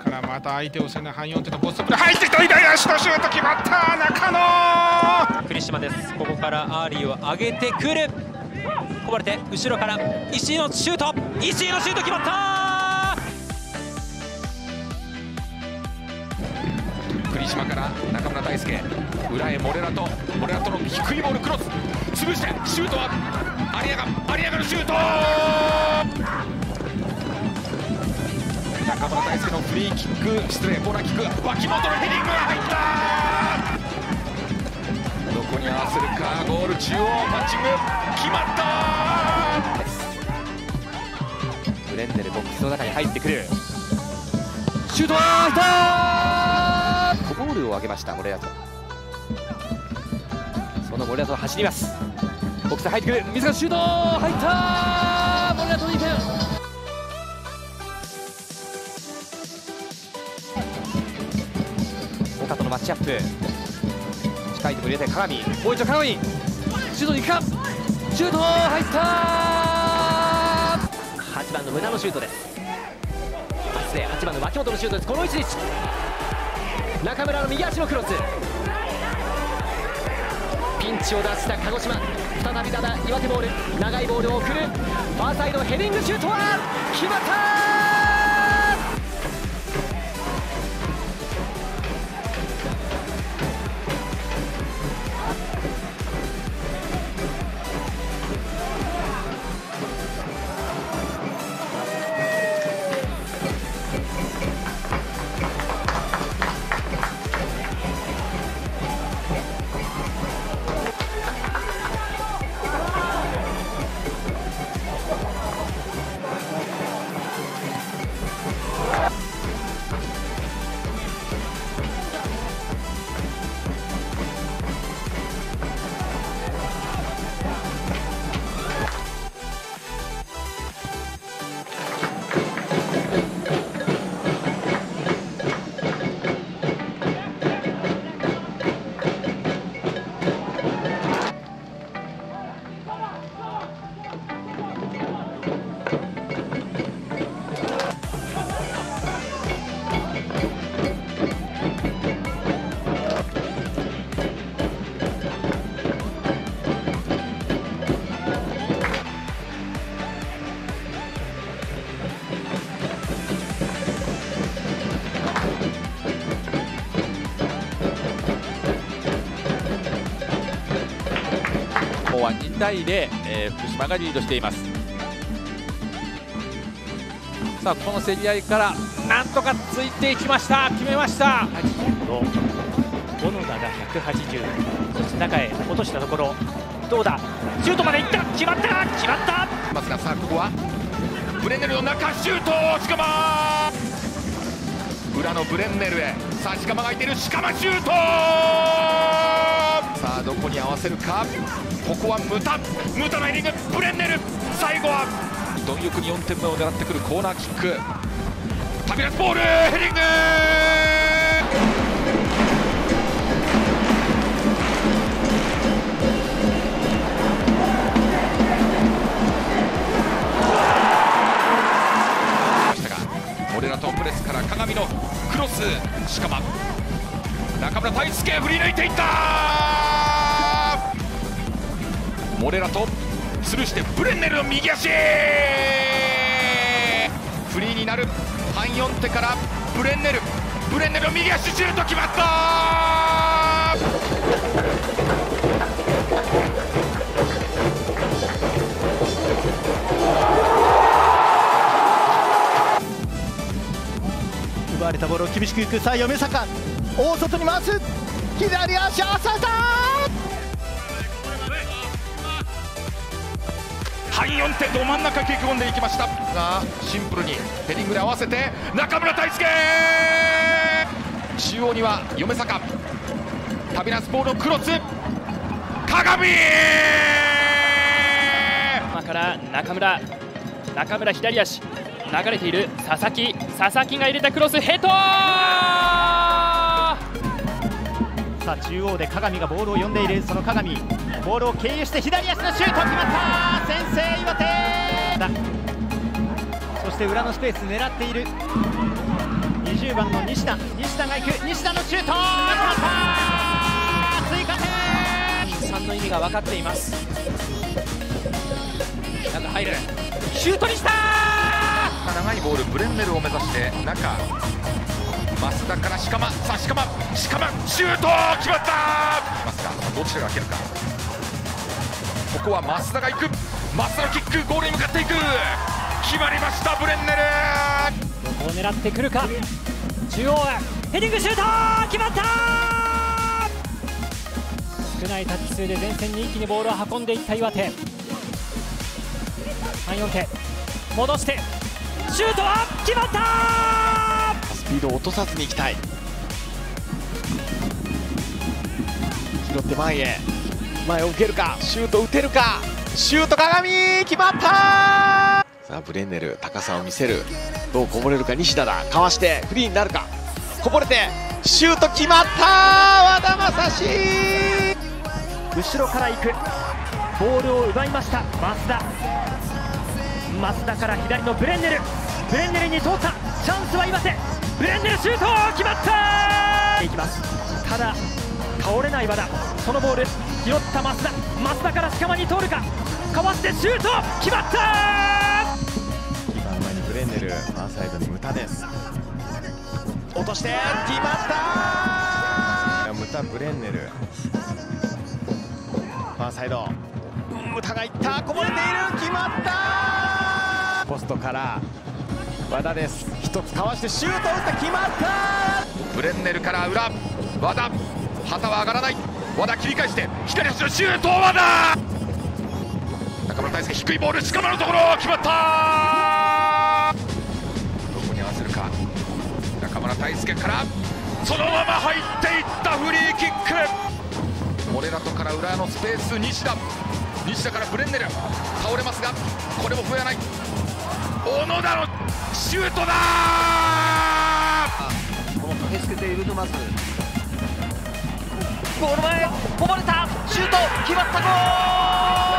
からまた相手を攻め半4手のポストプレー入ってきた。左足のシュート決まった。中野。栗島です。ここからアーリーを上げてくる。こぼれて後ろから石井のシュート。石井のシュート決まった。栗島から中村大輔。裏へモレラとモレラとの低いボールクロス。潰してシュートは有賀有賀のシュートのフリーキック失礼コーナーキック脇本のヘディングが入ったどこに合わせるかゴール中央マッチング決まったブレンデルボックスの中に入ってくる。シュートは入ったゴールを挙げましたモレラト。そのモレラト走ります。ボックス入ってくる。自らシュート入ったのマッチアップ。近いところ入れて鏡。もう一度鏡。シュートに行くか。シュート入った。8番の胸のシュートです。失礼8番の脇本のシュートです。この位置に中村の右足のクロス。ピンチを出した鹿児島。再びただ岩手ボール。長いボールを送る。ファーサイドヘディングシュートは決まった後は2対0、えー福島がリードしています。さあこの競り合いからなんとかついていきました。決めました。小野田が180そして中へ落としたところ。どうだ？シュートまでいった。決まった！決まった！ますがさあここは。ブレンネルの中シュートしかま裏のブレンネルへ。さあしかまがいている。しかまシュートさあどこに合わせるか。ここはムタ。ムタのヘディングブレンネル。最後は。貪欲に4点目を狙ってくるコーナーキック。タビラスボールヘディング。ましたがモレラとプレスから鏡のクロス。しかま中村大輔振り抜いていった。モレラとスルーしてブレンネルの右足フリーになる半4手からブレンネルブレンネルの右足シュート決まった奪われたボールを厳しくいくさあ嫁坂大外に回す左足浅田半4手ど真ん中切り込んでいきました。がシンプルにヘディングで合わせて中村大輔!中央には嫁坂。タビナスボールのクロス。鏡!今から中村中村左足。流れている佐々木。佐々木が入れたクロスヘッドさあ中央で鏡がボールを呼んでいるその鏡。ボールを経由して左足のシュート決まった先制岩手だ。そして裏のスペース狙っている。20 20番の西田。西田が行く。西田のシュート決まった追加点。3の意味が分かっています。中入る。シュートにした長いボールブレンネルを目指して中増田から鹿間さあ鹿間鹿間シュート決まった！増田どちらが開けるか。ここは増田が行く。増田のキックゴールに向かっていく。決まりましたブレンネル。どこを狙ってくるか。中央へヘディングシュート決まった！少ないタッチ数で前線に一気にボールを運んでいった岩手。3 4手。戻してシュートは決まった！ピードを落とさずにいきたい。拾って前へ。前を受けるか？シュート打てるか？シュート鏡！決まった！さあブレンネル高さを見せる。どうこぼれるか？西田だ。かわしてフリーになるか？こぼれてシュート決まった！和田正史後ろから行く。ボールを奪いました。増田。増田から左のブレンネル。ブレンネルに通った。チャンスは岩手ブレンネルシュート決まった！いきます。ただ倒れない和田そのボール。拾った増田。増田から鹿間に通るか。かわしてシュート決まった！2番前にブレンネルファーサイドにムタです。落として決まった！ムタブレンネル。ファーサイド。ムタがいった。こぼれている。決まった！ポストから和田です。一つかわしてシュート打った。決まった。ブレンネルから裏。和田。旗は上がらない。和田切り返して左足のシュート和田。中村大輔低いボール。鹿間のところ。決まった。どこに合わせるか。中村大輔から。そのまま入っていった。フリーキック。モレラトから裏のスペース西田。西田からブレンネル。倒れますがこれも増えない。小野田のシュートだ！この駆けつけている沼津ゴール前こぼれた。シュート決まったゴール！